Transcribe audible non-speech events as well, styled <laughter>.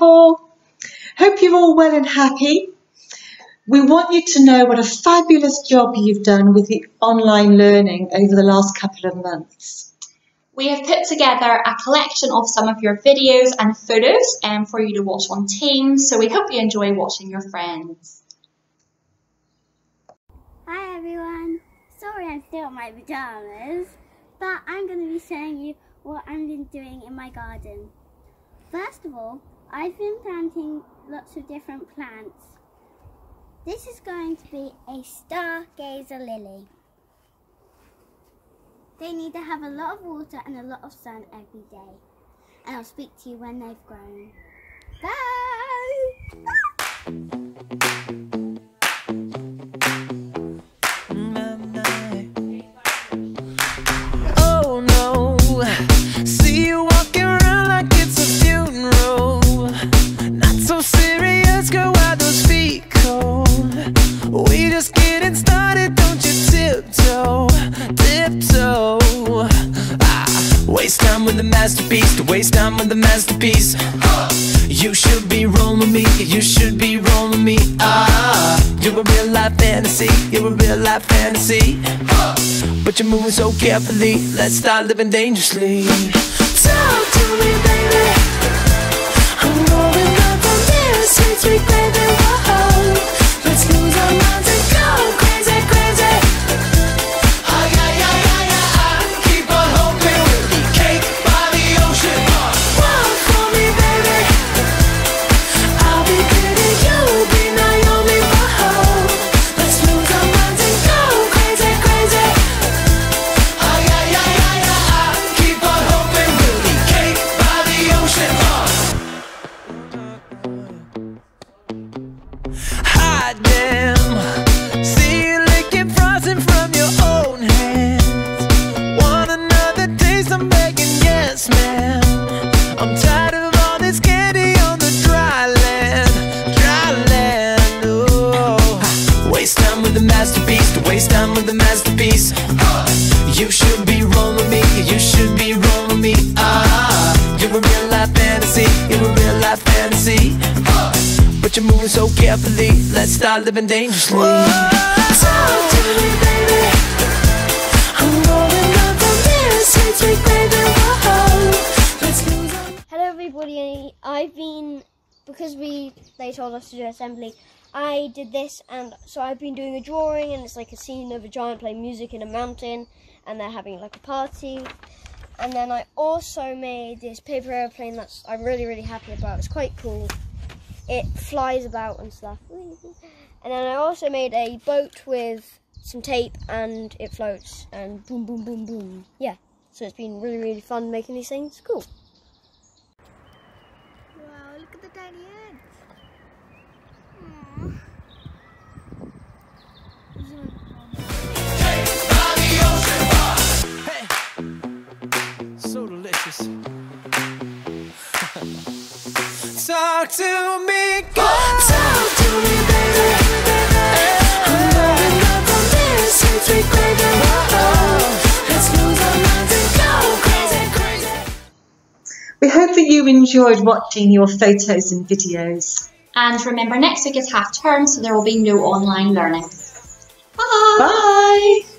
for. Hope you're all well and happy. We want you to know what a fabulous job you've done with the online learning over the last couple of months. We have put together a collection of some of your videos and photos um, for you to watch on Teams, so we hope you enjoy watching your friends. Hi everyone, sorry I'm still in my pyjamas, but I'm going to be showing you what I've been doing in my garden. First of all, I've been planting lots of different plants. This is going to be a stargazer lily. They need to have a lot of water and a lot of sun every day. And I'll speak to you when they've grown. Bye! Oh no, masterpiece, to waste time with the masterpiece. You should be rolling me, you should be rolling me. Ah, you're a real life fantasy, you're a real life fantasy. But you're moving so carefully, let's start living dangerously. Talk to me, See you licking from your own hands. Want another taste? I'm begging, yes. I'm tired of all this candy on the dry land, dry land. Oh, waste time with the masterpiece, waste time with the masterpiece. Uh, you should be rolling me, you should be rolling me. But you're moving so carefully, let's start living dangerously. Talk to me, baby. I'm rolling up on this sweet, sweet baby. Whoa. Let's lose our Hello everybody, I've been, because we they told us to do assembly, I did this and so I've been doing a drawing and it's like a scene of a giant playing music in a mountain and they're having like a party. And then I also made this paper airplane that's I'm really really happy about. It's quite cool. It flies about and stuff. <laughs> And then I also made a boat with some tape and it floats and boom boom boom boom. Yeah. So it's been really really fun making these things. Cool. Wow, look at the tiny ants. So delicious. <laughs> Talk to me, girl. Talk to me, baby. I'm going up on this sweet, sweet Let's lose our minds and go crazy, crazy. We hope that you enjoyed watching your photos and videos. And remember, next week is half term, so there will be no online learning. Bye! Bye!